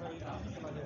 对呀，对呀。